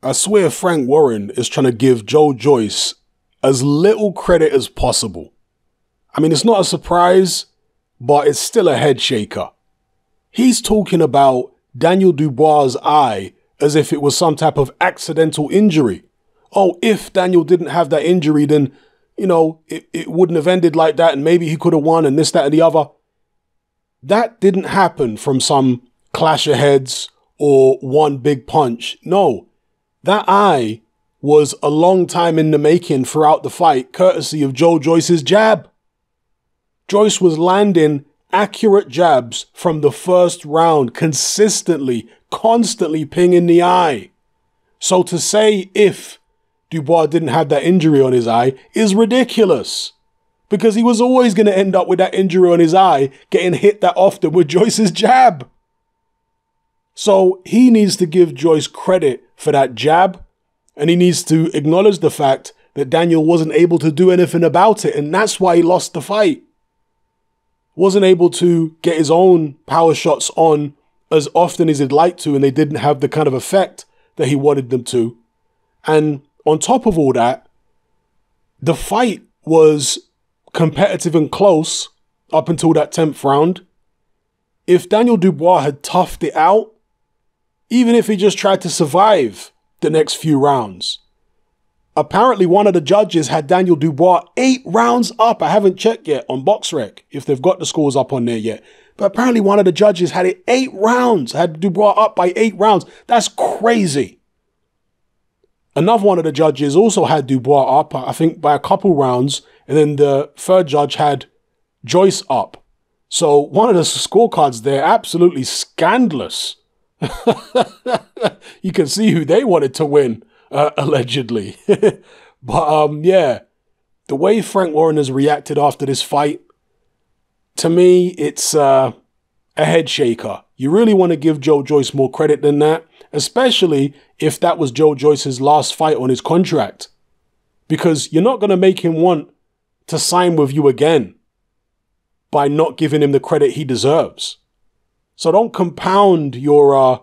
I swear Frank Warren is trying to give Joe Joyce as little credit as possible. I mean, it's not a surprise, but it's still a head shaker. He's talking about Daniel Dubois' eye as if it was some type of accidental injury. Oh, if Daniel didn't have that injury, then, you know, it, it wouldn't have ended like that and maybe he could have won and this, that, and the other. That didn't happen from some clash of heads or one big punch. No, that eye was a long time in the making throughout the fight, courtesy of Joe Joyce's jab. Joyce was landing accurate jabs from the first round consistently, constantly pinging the eye. So to say if Dubois didn't have that injury on his eye is ridiculous. Because he was always going to end up with that injury on his eye, getting hit that often with Joyce's jab. So he needs to give Joyce credit for that jab, and he needs to acknowledge the fact that Daniel wasn't able to do anything about it, and that's why he lost the fight wasn't able to get his own power shots on as often as he'd like to, and they didn't have the kind of effect that he wanted them to. And on top of all that, the fight was competitive and close up until that 10th round. If Daniel Dubois had toughed it out, even if he just tried to survive the next few rounds, Apparently, one of the judges had Daniel Dubois eight rounds up. I haven't checked yet on BoxRec if they've got the scores up on there yet. But apparently, one of the judges had it eight rounds, had Dubois up by eight rounds. That's crazy. Another one of the judges also had Dubois up, I think, by a couple rounds. And then the third judge had Joyce up. So one of the scorecards there, absolutely scandalous. you can see who they wanted to win uh, allegedly. but um, yeah, the way Frank Warren has reacted after this fight, to me, it's uh, a head shaker. You really want to give Joe Joyce more credit than that, especially if that was Joe Joyce's last fight on his contract. Because you're not going to make him want to sign with you again by not giving him the credit he deserves. So don't compound your uh,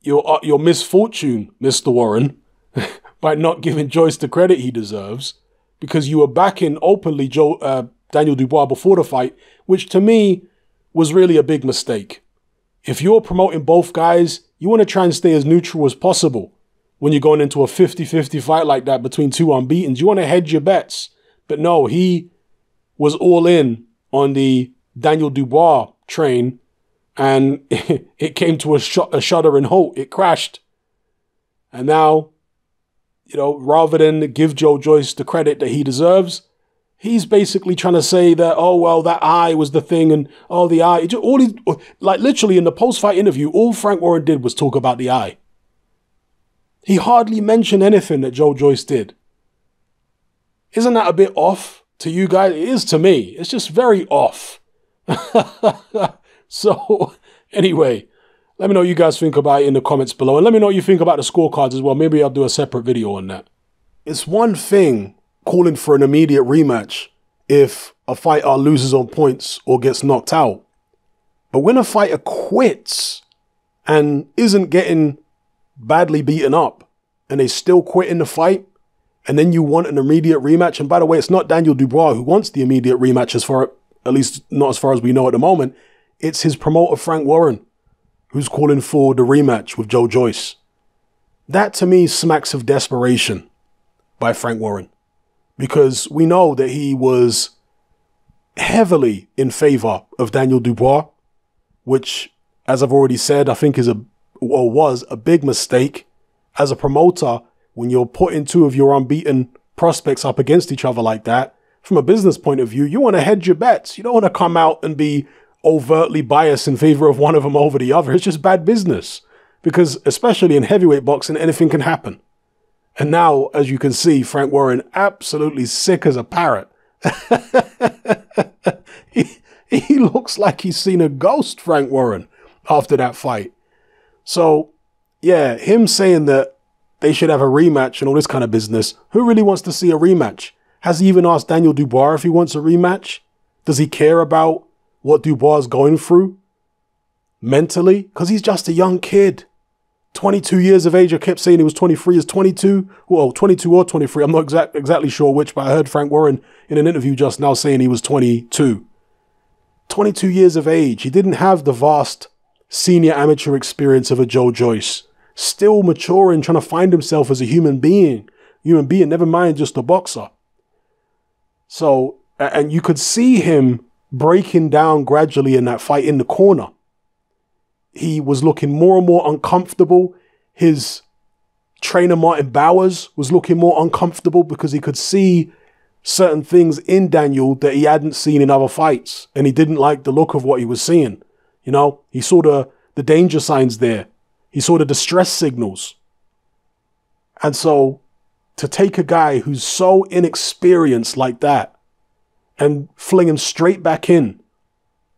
your uh, your misfortune, Mr. Warren, by not giving Joyce the credit he deserves, because you were backing openly Joe uh, Daniel Dubois before the fight, which to me was really a big mistake. If you're promoting both guys, you want to try and stay as neutral as possible. When you're going into a 50-50 fight like that between two unbeatens, you want to hedge your bets. But no, he was all in on the Daniel Dubois train and it came to a, sh- a shuddering halt. It crashed. And now, you know, rather than give Joe Joyce the credit that he deserves, he's basically trying to say that, oh, well, that eye was the thing, and oh, the eye. Just, All he, like literally in the post fight interview, all Frank Warren did was talk about the eye. He hardly mentioned anything that Joe Joyce did. Isn't that a bit off to you guys? It is to me. It's just very off. So, anyway, let me know what you guys think about it in the comments below. And let me know what you think about the scorecards as well. Maybe I'll do a separate video on that. It's one thing calling for an immediate rematch if a fighter loses on points or gets knocked out. But when a fighter quits and isn't getting badly beaten up and they still quit in the fight, and then you want an immediate rematch, and by the way, it's not Daniel Dubois who wants the immediate rematch as far, at least not as far as we know at the moment. It's his promoter, Frank Warren, who's calling for the rematch with Joe Joyce. That to me smacks of desperation by Frank Warren because we know that he was heavily in favor of Daniel Dubois, which, as I've already said, I think is a or was a big mistake as a promoter when you're putting two of your unbeaten prospects up against each other like that. From a business point of view, you want to hedge your bets. You don't want to come out and be overtly biased in favor of one of them over the other. It's just bad business. Because, especially in heavyweight boxing, anything can happen. And now, as you can see, Frank Warren absolutely sick as a parrot. he, he looks like he's seen a ghost, Frank Warren, after that fight. So, yeah, him saying that they should have a rematch and all this kind of business. Who really wants to see a rematch? Has he even asked Daniel Dubois if he wants a rematch? Does he care about what Dubois is going through mentally because he's just a young kid. 22 years of age. I kept saying he was 23. Is 22? Well, 22 or 23. I'm not exact, exactly sure which, but I heard Frank Warren in an interview just now saying he was 22. 22 years of age. He didn't have the vast senior amateur experience of a Joe Joyce. Still maturing, trying to find himself as a human being. Human being, never mind just a boxer. So, and you could see him breaking down gradually in that fight in the corner. He was looking more and more uncomfortable. His trainer, Martin Bowers, was looking more uncomfortable because he could see certain things in Daniel that he hadn't seen in other fights. And he didn't like the look of what he was seeing. You know, he saw the, the danger signs there. He saw the distress signals. And so to take a guy who's so inexperienced like that and fling him straight back in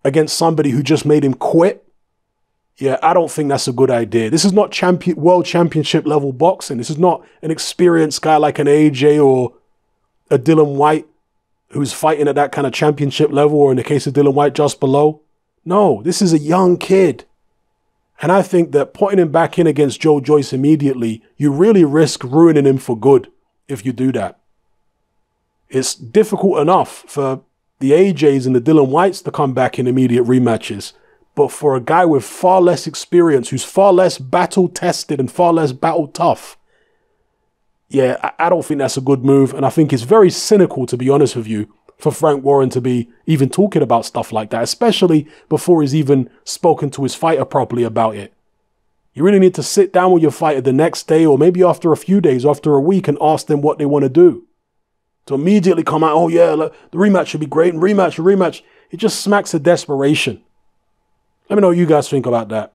against somebody who just made him quit. Yeah, I don't think that's a good idea. This is not champion world championship level boxing. This is not an experienced guy like an AJ or a Dillian Whyte who's fighting at that kind of championship level, or in the case of Dillian Whyte, just below. No, this is a young kid. And I think that putting him back in against Joe Joyce immediately, you really risk ruining him for good if you do that. It's difficult enough for the AJs and the Dillian Whytes to come back in immediate rematches. But for a guy with far less experience, who's far less battle tested and far less battle tough, yeah, I, I don't think that's a good move. And I think it's very cynical, to be honest with you, for Frank Warren to be even talking about stuff like that, especially before he's even spoken to his fighter properly about it. You really need to sit down with your fighter the next day or maybe after a few days, after a week, and ask them what they want to do to immediately come out, oh yeah, the rematch should be great and rematch and rematch. It just smacks of desperation. Let me know what you guys think about that.